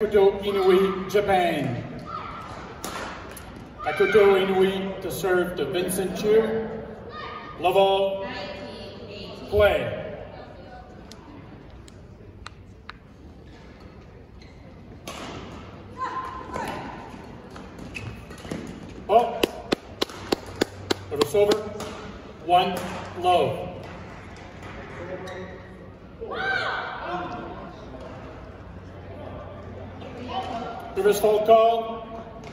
Makoto Inoue, Japan. Makoto Inoue to serve to Vincent Chiu. Level play. Oh, it was over. One low. Reverse hold call,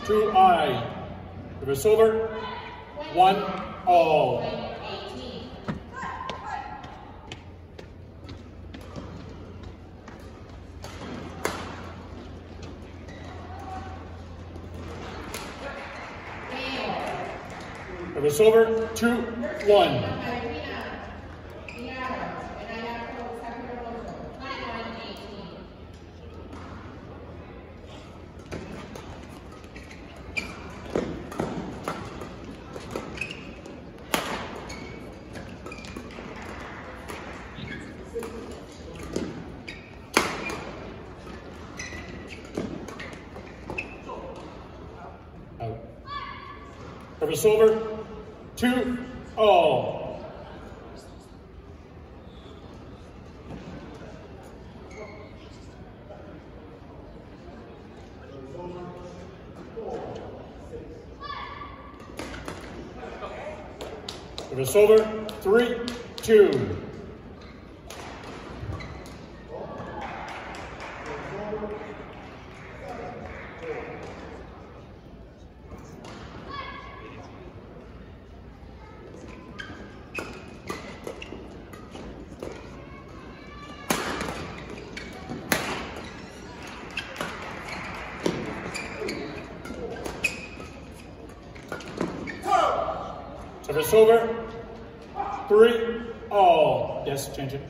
two I. Reverse over, one all. Reverse over, two, one. Out. Over, two, all. Over, three, two. Over. Three, all. Yes, change it.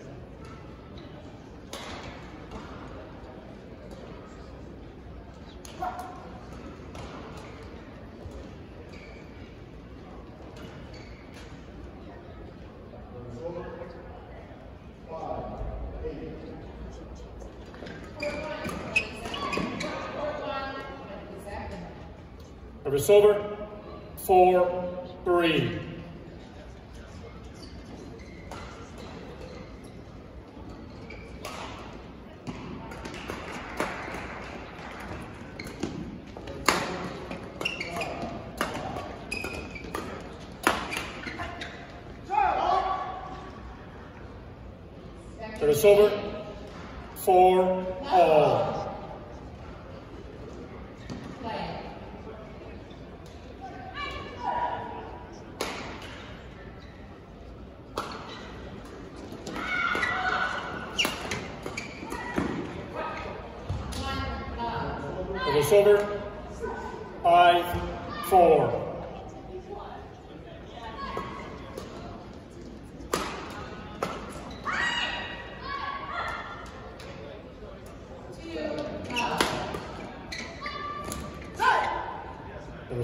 Service over. Four, three. Service over. Four, all. Service over. Five, four.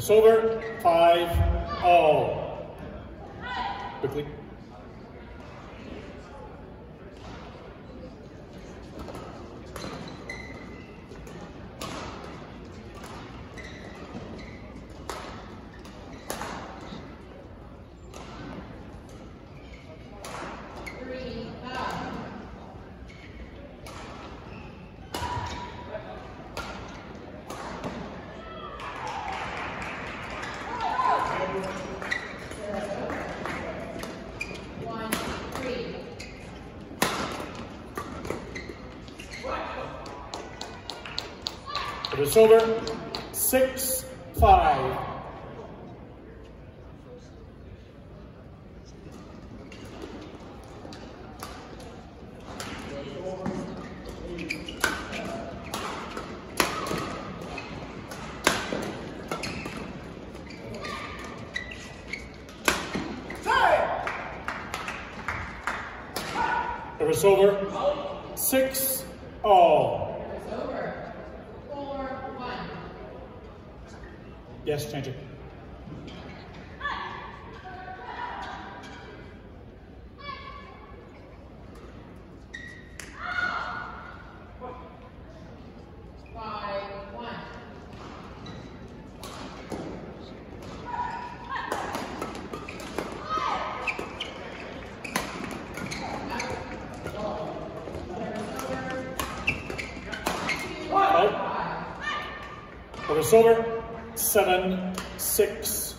Service over. Five, all. Quickly. Over. Six, five. Service over. Six, all. Yes, change it. Five. Service over. Seven, six.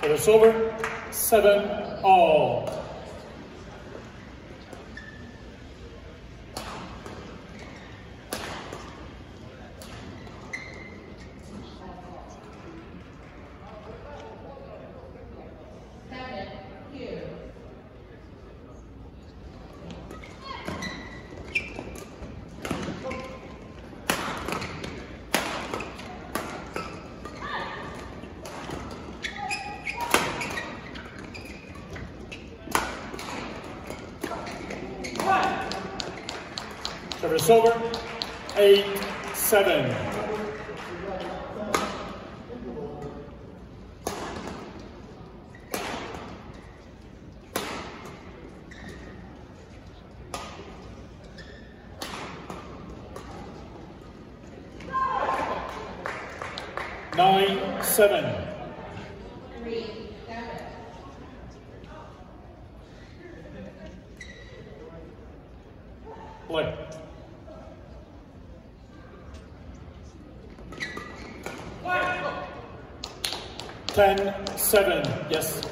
Service over. Seven, all. Over. Eight, seven. Nine, seven. Play. Ten, seven, yes.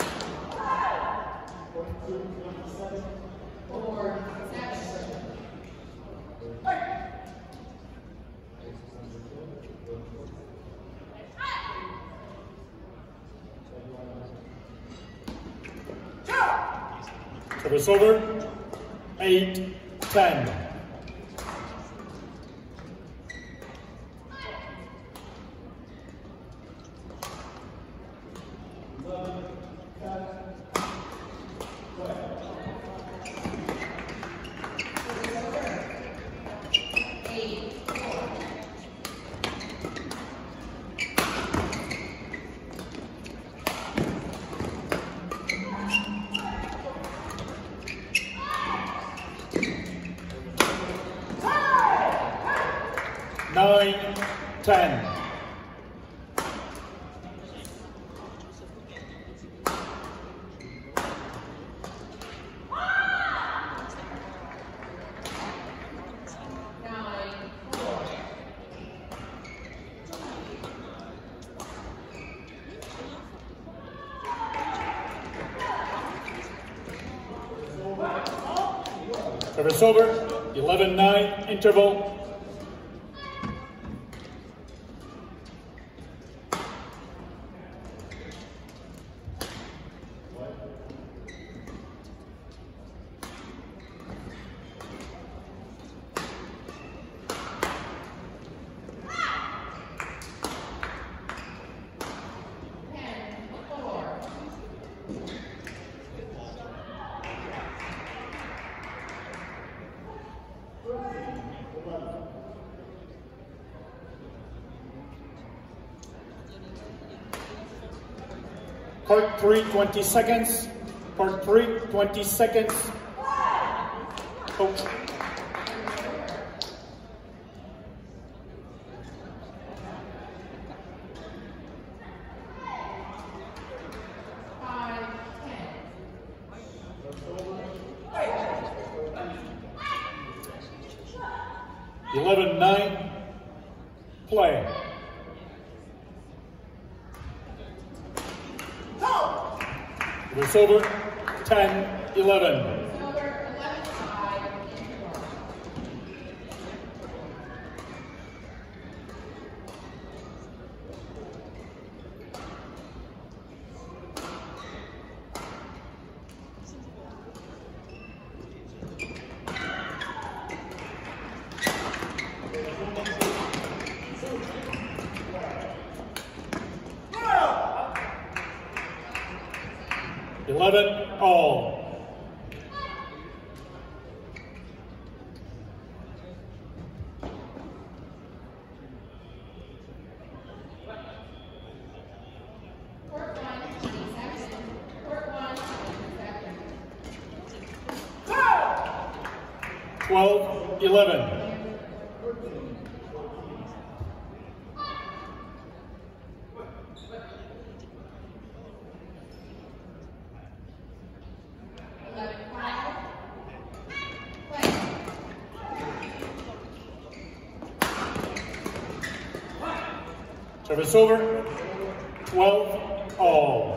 Service over. Eight, ten. Nine, ten. Over. 11-9 interval. Part 3, 20 seconds. Part 3, 20 seconds. love it all. Over. 12 all.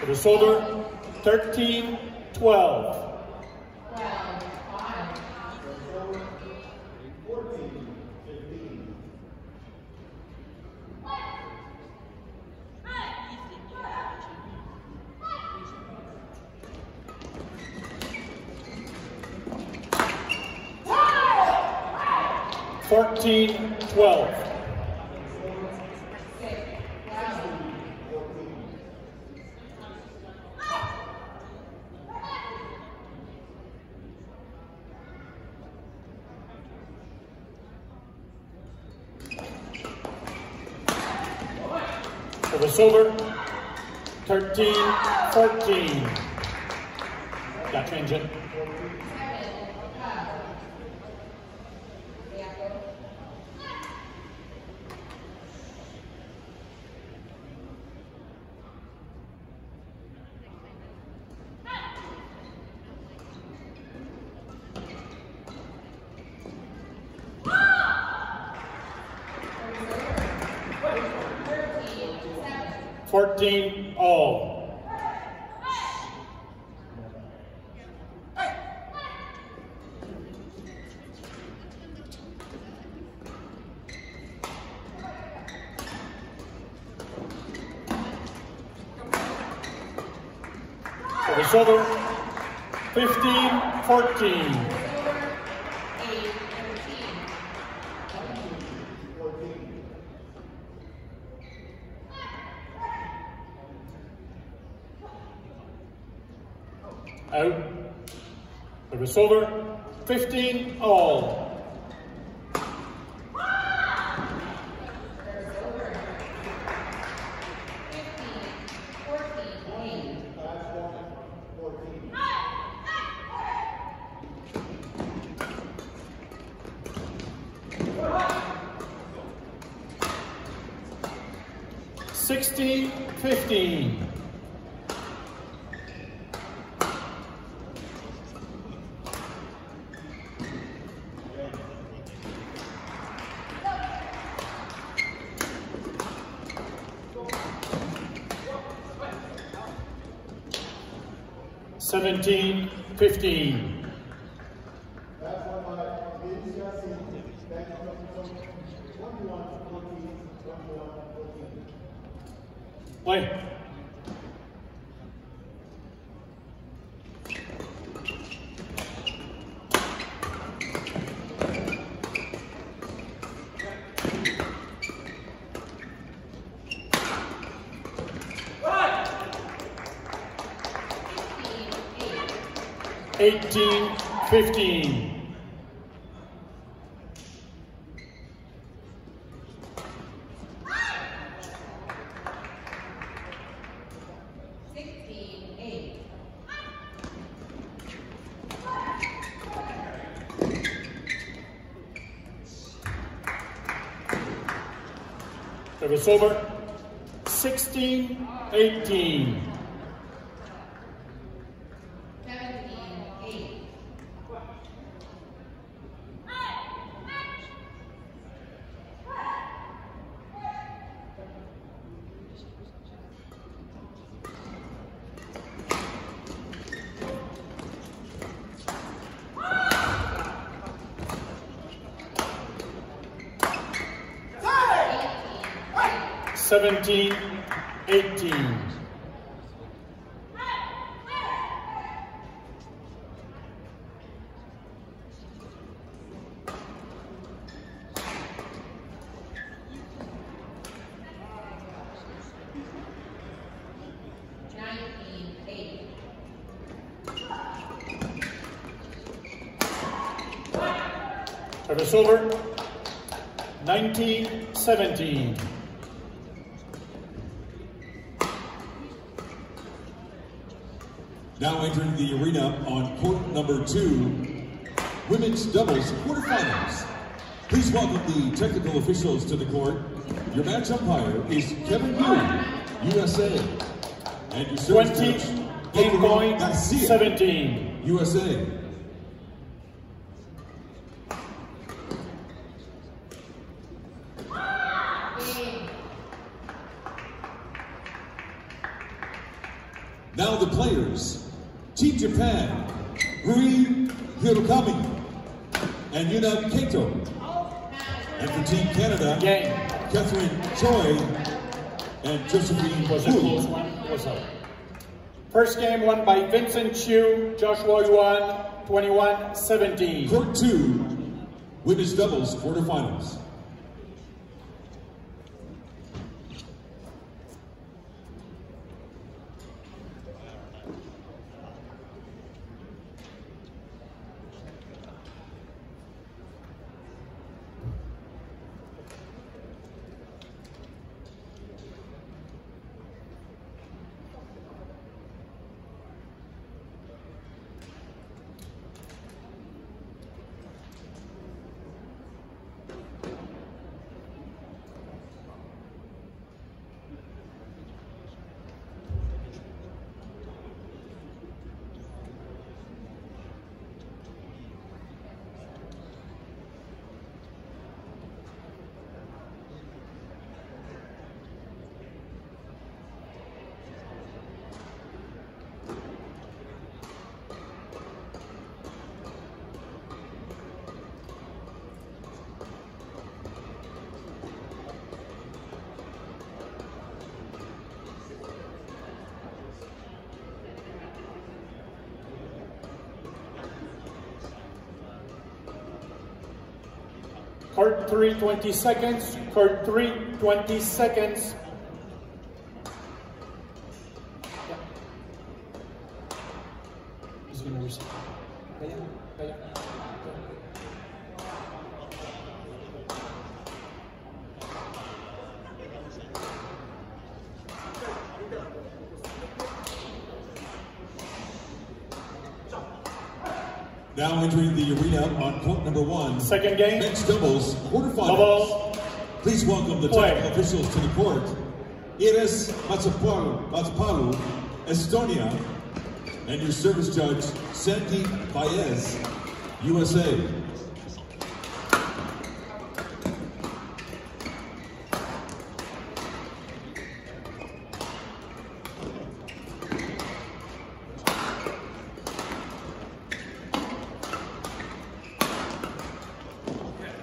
Service over. 13 12. Fourteen, twelve. For the silver, 13, 14. 14 all. For the Southern, 15-14. Silver, 17, 15. 18 15. Service over, 16, 18. Over. 1917. Now entering the arena on court number two, women's doubles quarterfinals. Please welcome the technical officials to the court. Your match umpire is Kevin Yu, USA. And your service 20, judge, game Pedro point, Garcia, 17. USA. Game. Now the players. Team Japan, Rui Hirokami and Yuna Kato. And for Team Canada, Game. Catherine Choi and Josephine Was Wu. First game won by Vincent Chiu, Joshua Yuan, 21-17. Court two, women's doubles quarterfinals. Court three, 20 seconds. Court three, 20 seconds. He's gonna receive. Now entering the arena on court number one, Second game. Mixed doubles quarterfinals. Double. Please welcome the Play. technical officials to the court. Iris Matsapalu, Matsapalu, Estonia, and your service judge, Sandeep Baez, USA.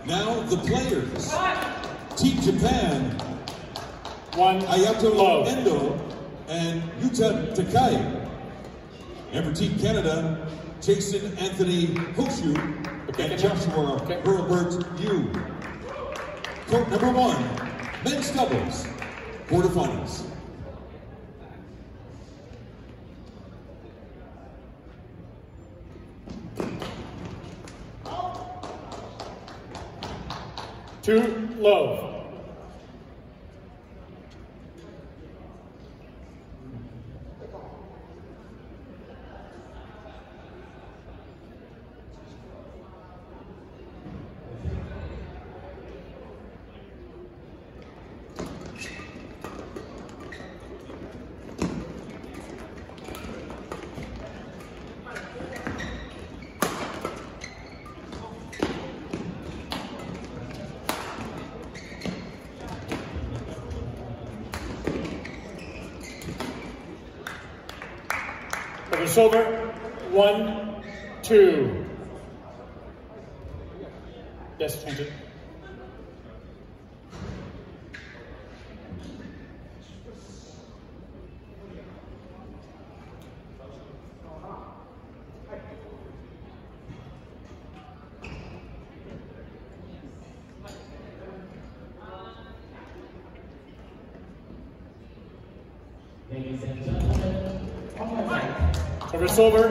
Now the players. Team Japan, One. Ayato Love. Endo and Yuta Takai. And for Team Canada, Jason Anthony Ho-Shue Okay, and okay. Joshua Okay. Hurlburt-Yu. Court number one, men's doubles, quarterfinals. Two. Love. Over. One. Two. Yes, change it. Right,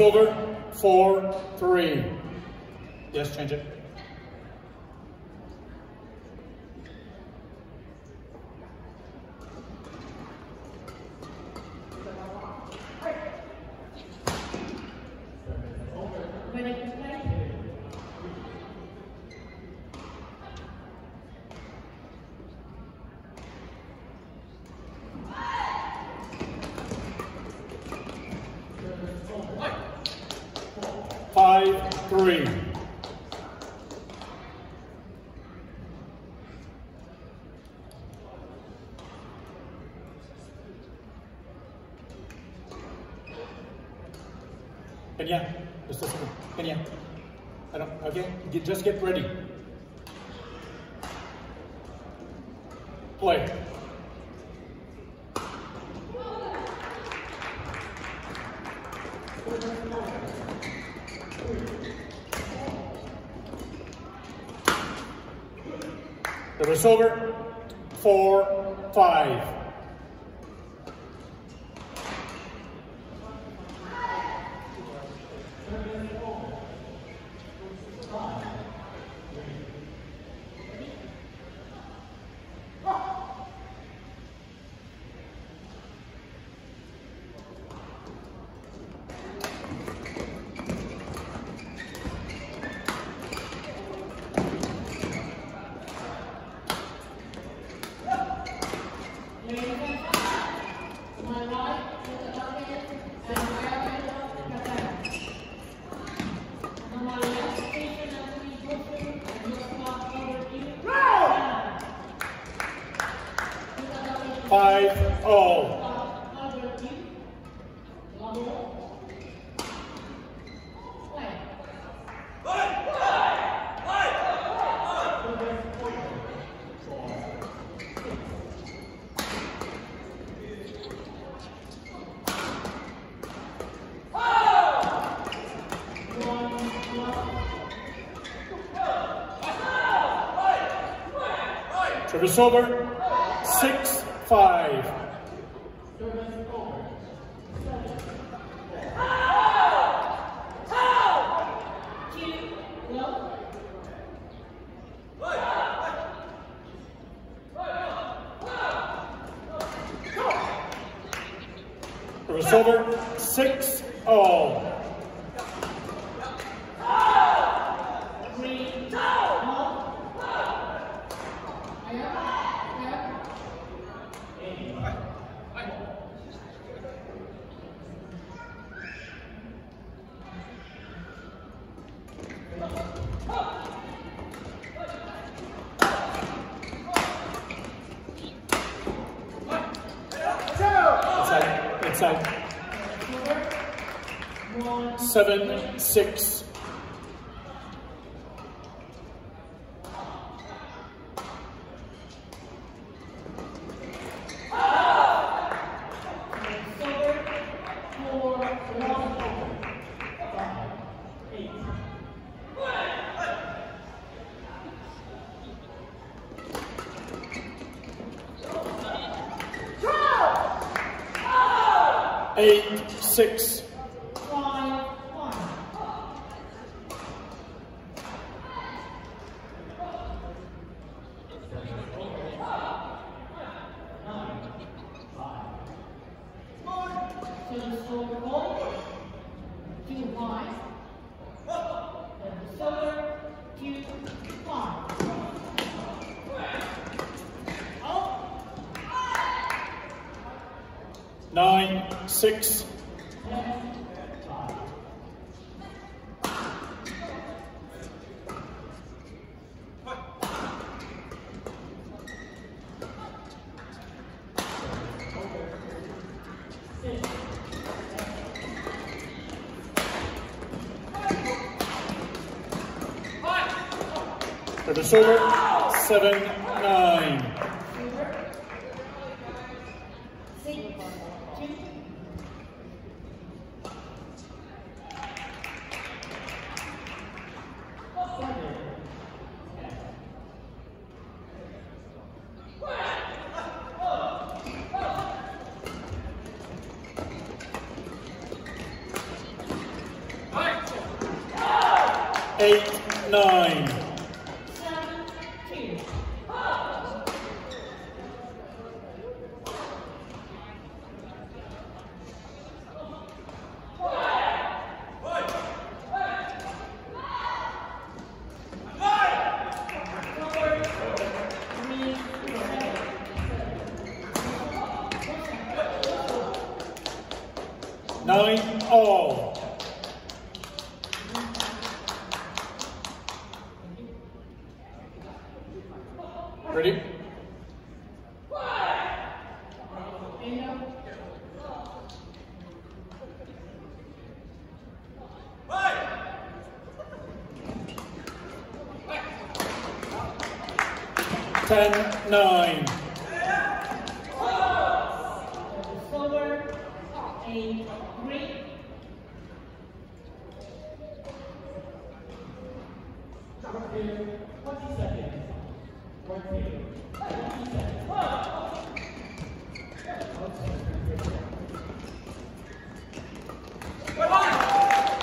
over, four, three. Yes, change it. three. Kenya, just a second. Kenya. Okay, just get ready. sober. sober? Six, five. Nine, six. For seven, nine. Six, two, Eight, nine. seven, two. Three, seven. Nine all. Ready? Bingo. Ten, nine. Silver, eight, green. Twenty seconds. Twenty.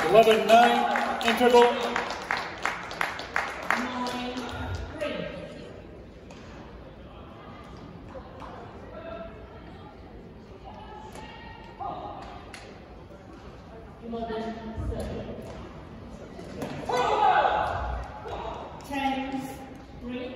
Eleven, nine. Interval. Nine, three. Eleven, seven. Ten, three.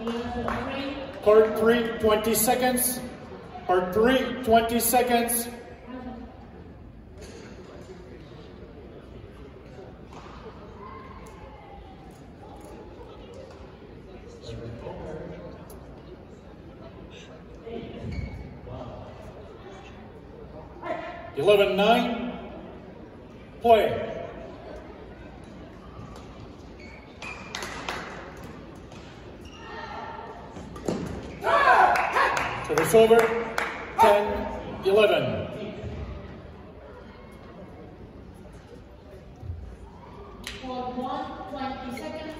Eleven, three. Part three, 20 seconds. or three, 20 seconds. Eleven, nine. Play. Service over. 10, 11. Code one, twenty seconds.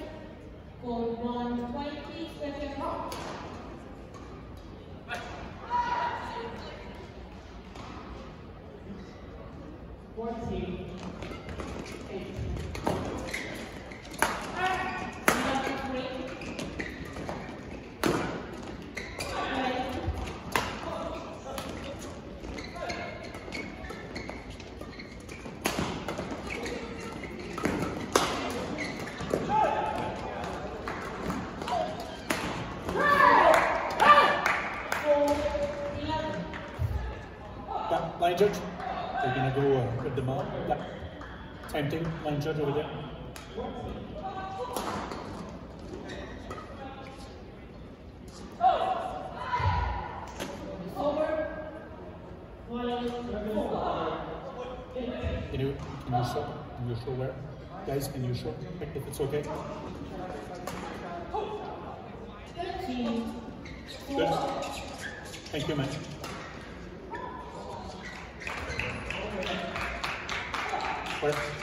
Code one, twenty seconds. Fourteen. Eleven, three. Play. Four, eleven. Yeah, line judge. They're gonna go uh, with the mount. Yeah. Same thing, line judge over there. Can you can you show can you show where? Guys, can you show if it's okay? Good. Thank you, man. Where?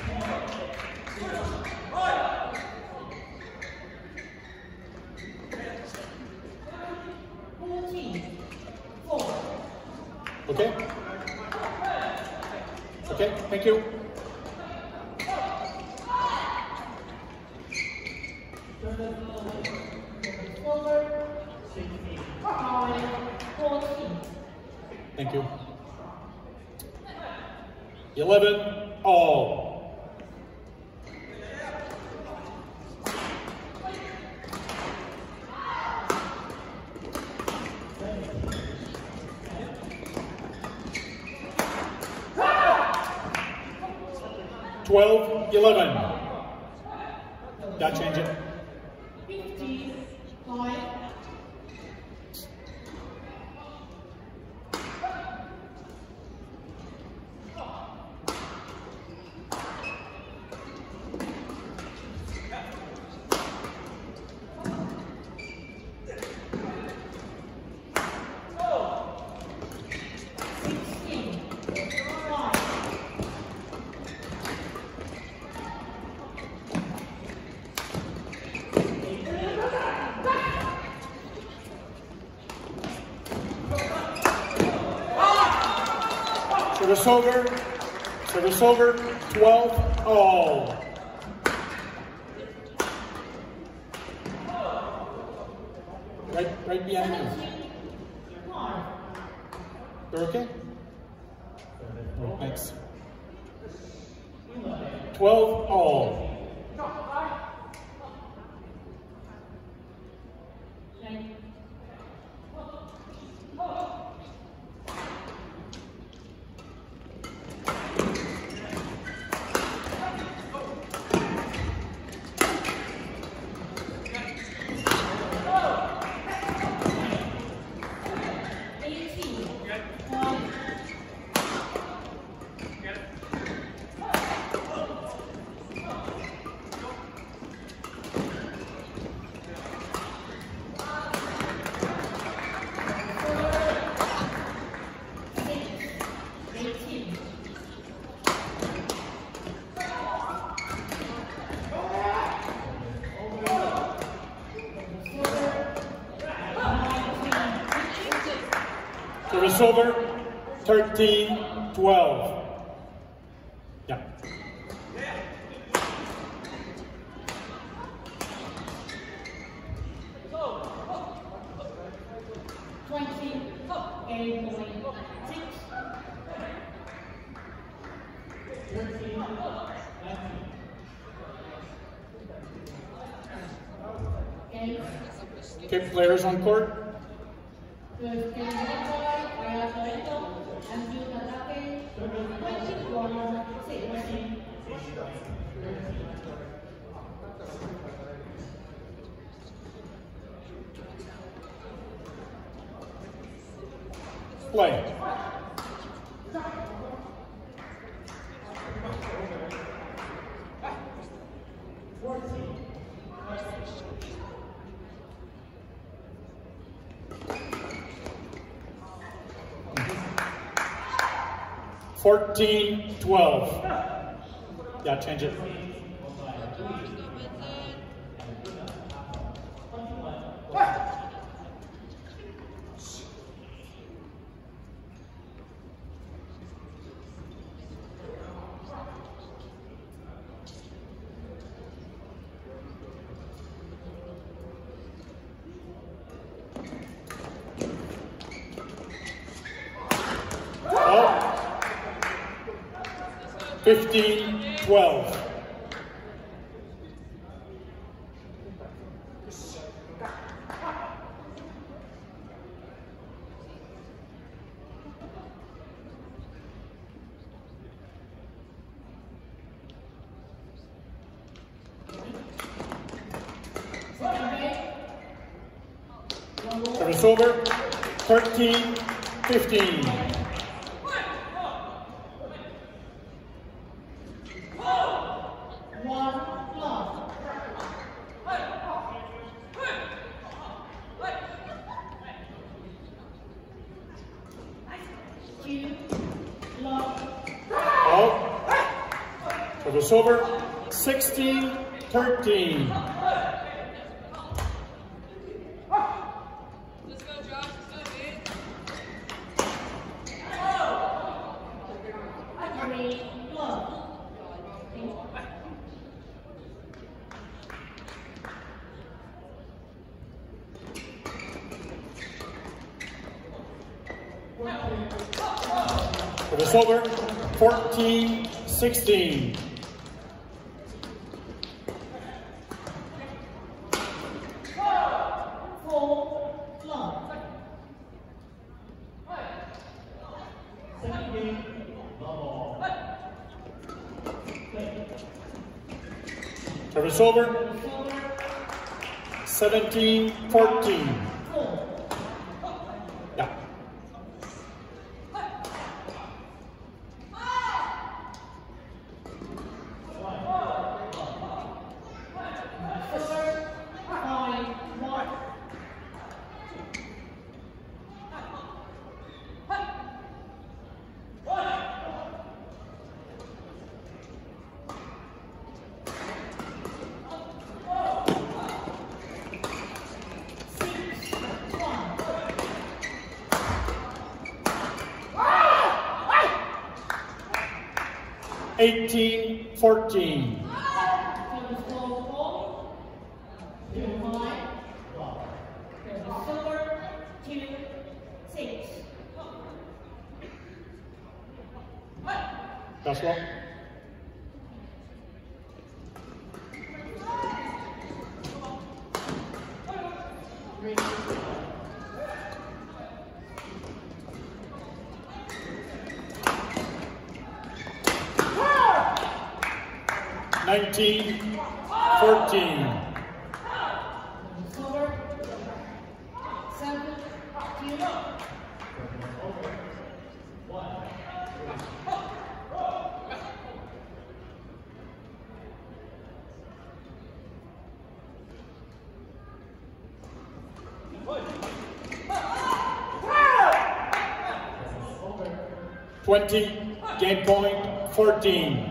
Service over. Service over. 12 all. Right, right behind you. They're okay? 13, Play. 13, 12. Yeah, change it. 15, 12. Service over, 13, love all. Service over. Silver, 17 14. 20, game point 14.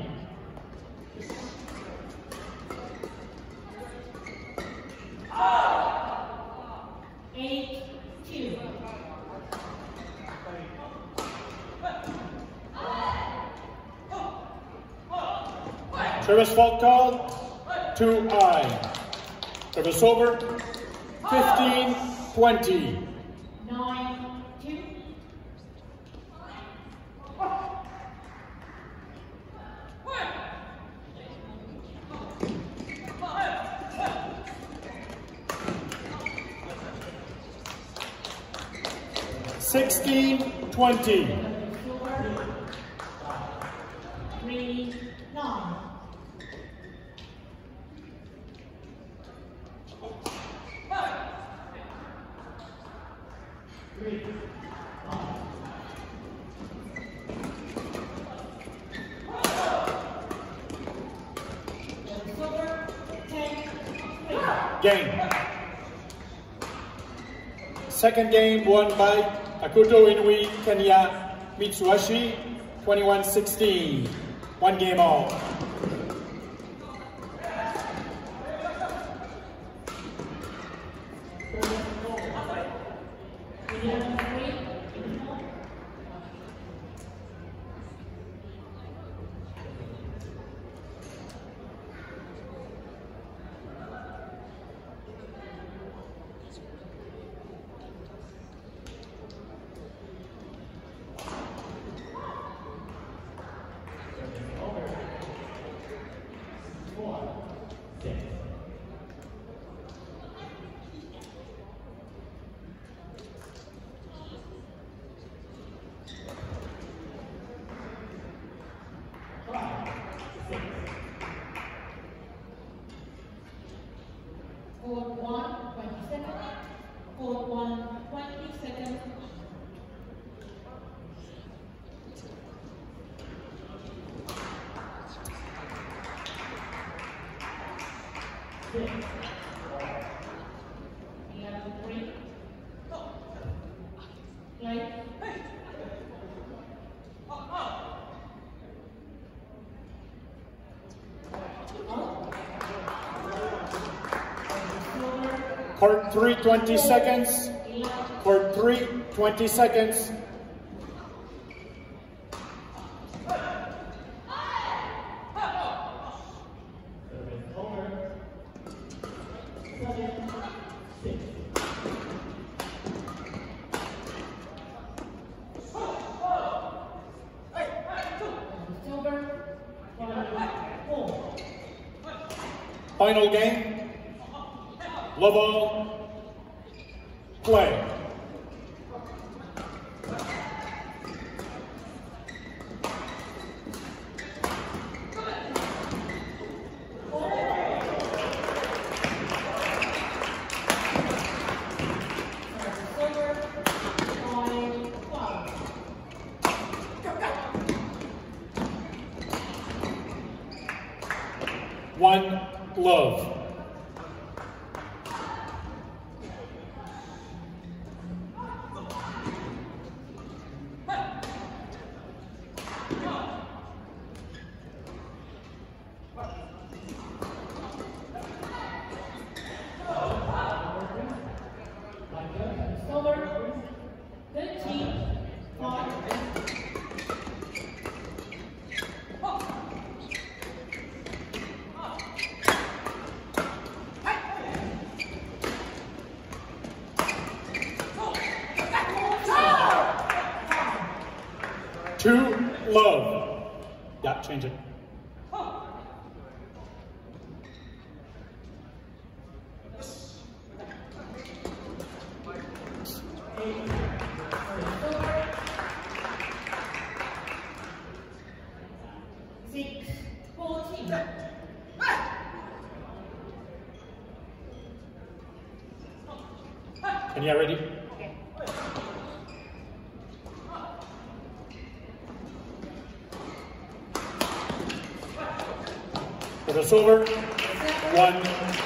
Service fault called, two I. Service over, 15, 20. Nine, two. Sixteen, twenty. Silver, three, nine. Silver, ten, three. Game. Second game won by Takuto Inoue Kenya Mitsuhashi, 21-16. One game all. Eleven, three. Court one, twenty seconds. Court one, twenty seconds. Eleven, three. Play. Court three, 20 seconds. Court three, 20 seconds. change it. silver. One,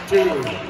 two.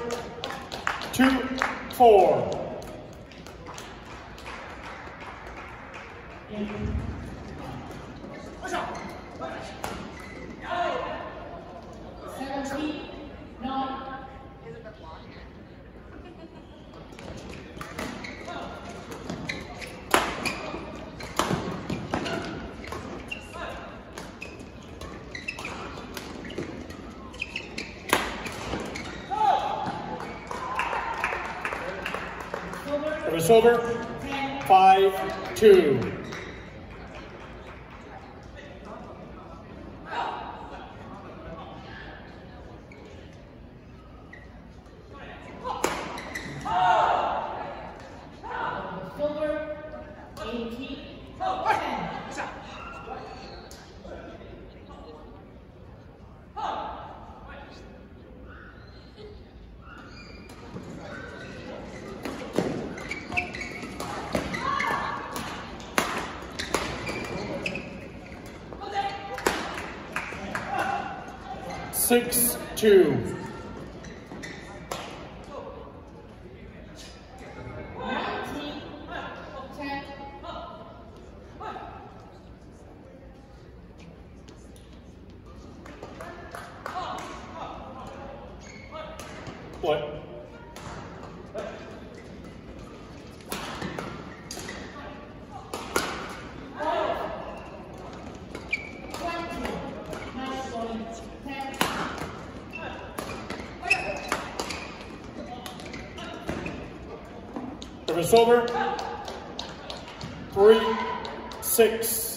four, over. Five, two. Service over. Three, six,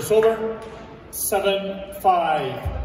Service over. Seven, five.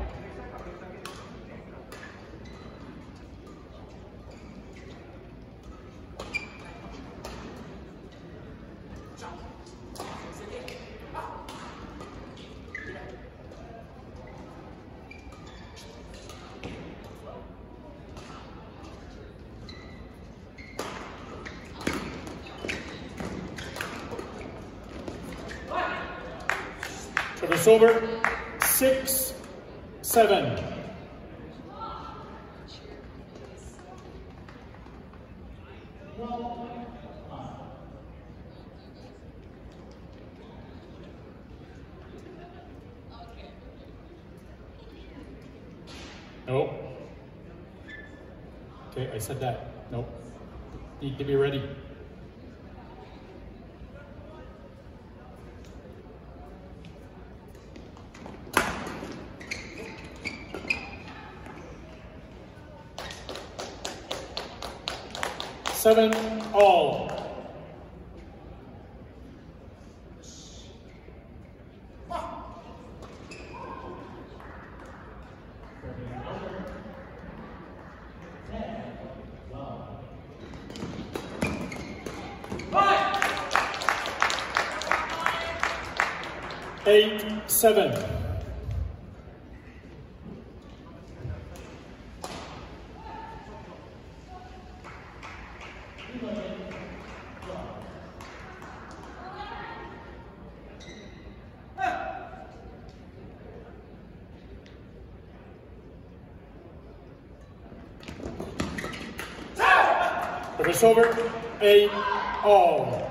Service over. Six, seven. Nope. Okay, I said that. Nope. Need to be ready. Seven all. Eight, seven. Service over. Eight all.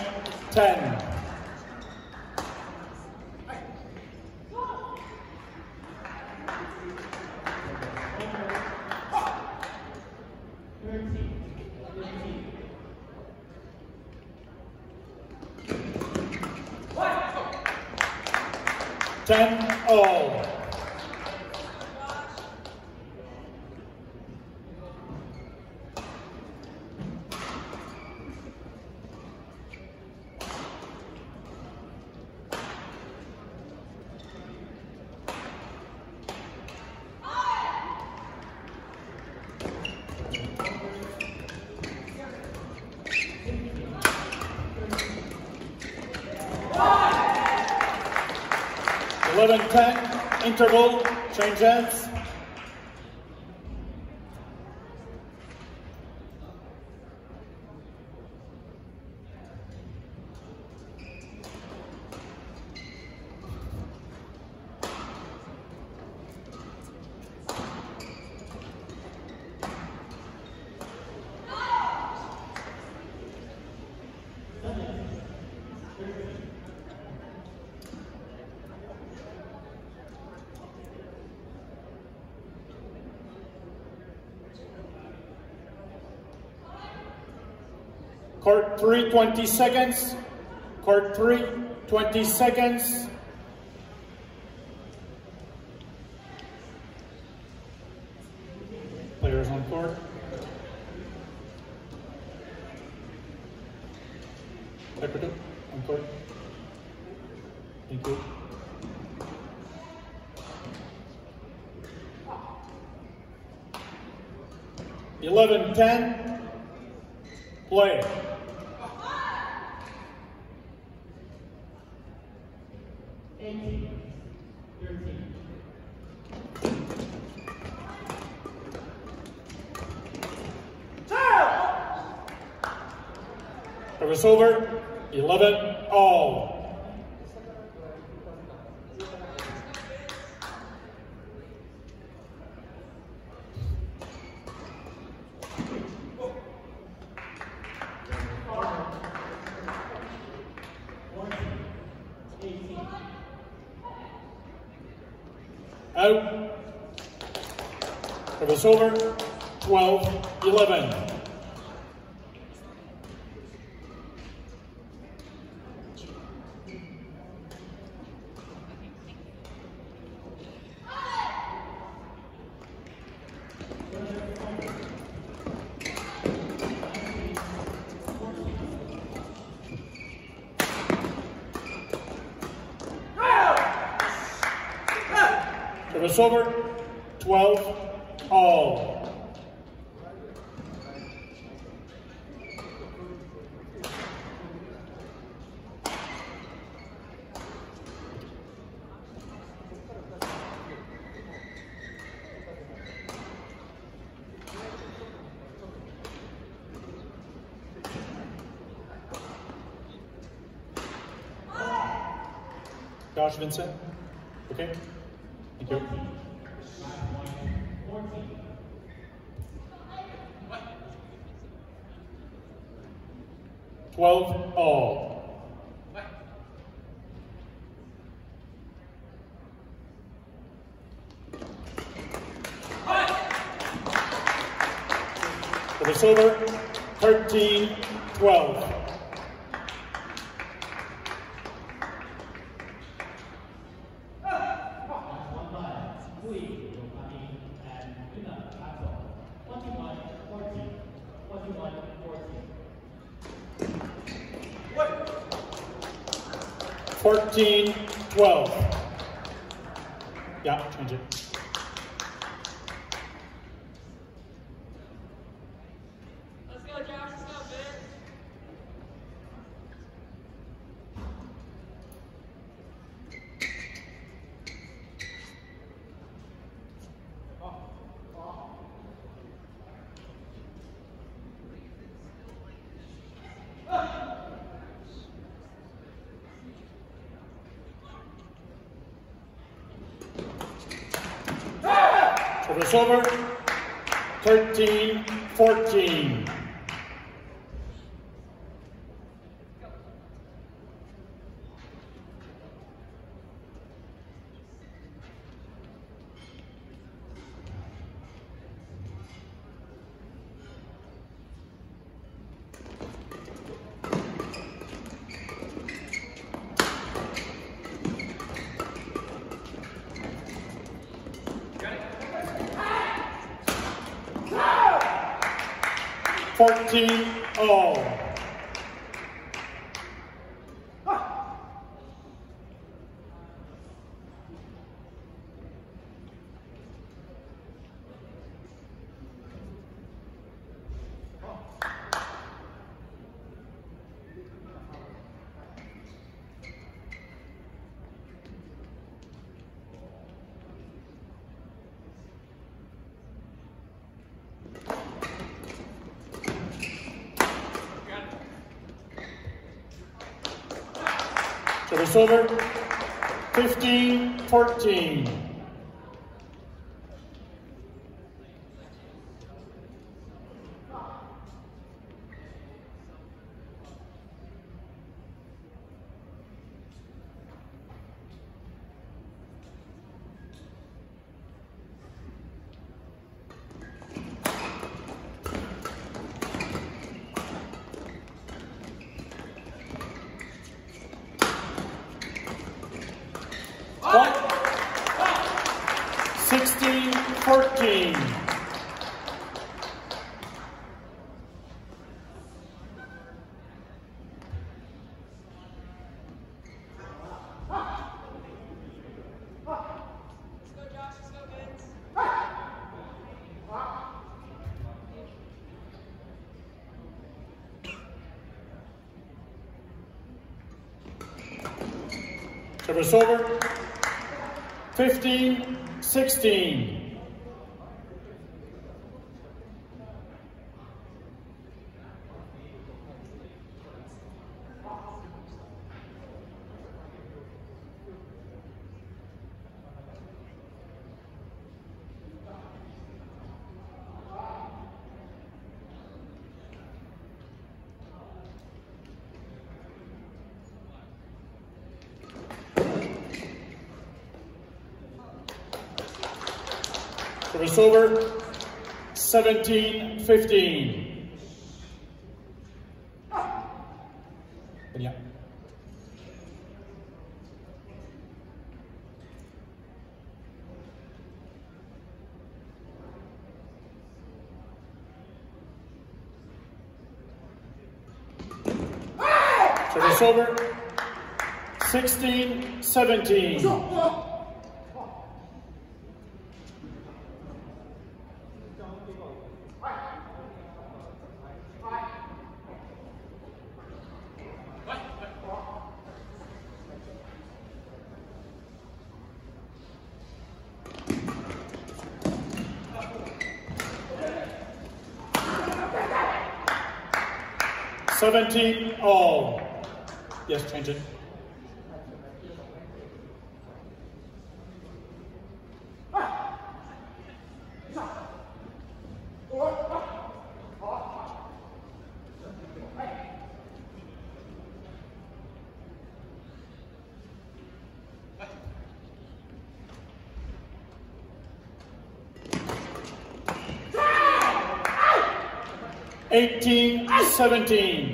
10 11-10 interval, change hands. 3, 20 seconds. Court 3, 20 seconds. Players on court. Secretary, on court. Thank you. Eleven ten. Out. was over. 12 11. Over. 12 all. Josh Vinson. Okay. Thank you. Twelve all. For the silver, 13 12. Fourteen, twelve. Yeah, change it. 14 all. Over. 15, 14. Point. 16, 14. Let's go, Josh. Let's go, Vince. Service over. 15, 16. Service over. 17, 15. Yeah. Service over. 16, 17. Seventeen all. Yes, change it. Eighteen, seventeen.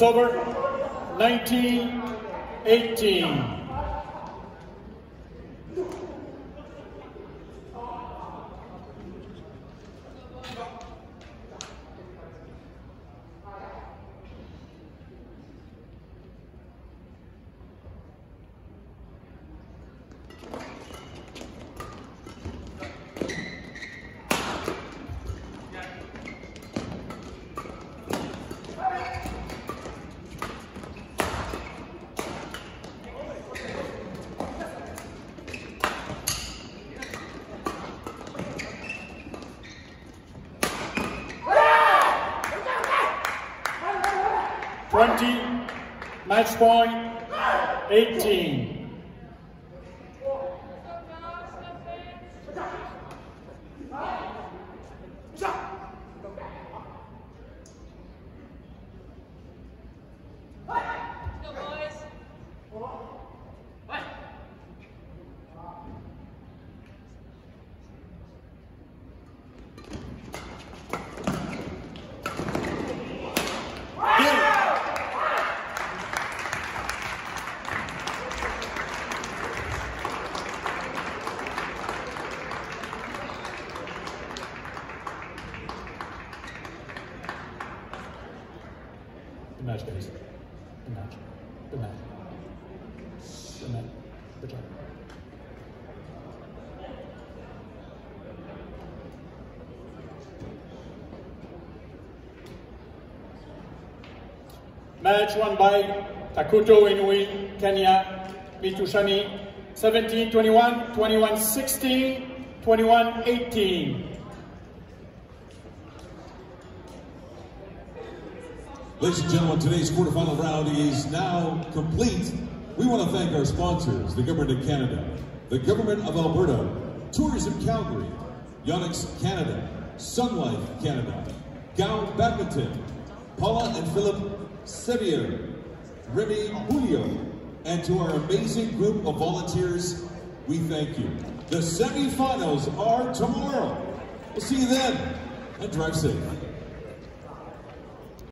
October 1918. Match point 18. Go, boys. Good match, guys. Good match. Good match. Good match. Good job. Match won by Takuto Inoue, Kenya, Mitsuhashi, 17-21, 21-16, 21-18. Ladies and gentlemen, today's quarterfinal round is now complete. We want to thank our sponsors, the Government of Canada, the Government of Alberta, Tourism Calgary, Yonex Canada, Sun Life Canada, Gown Badminton, Paula and Philip Sevier, Remy Julio, and to our amazing group of volunteers, we thank you. The semifinals are tomorrow. We'll see you then, and drive safe.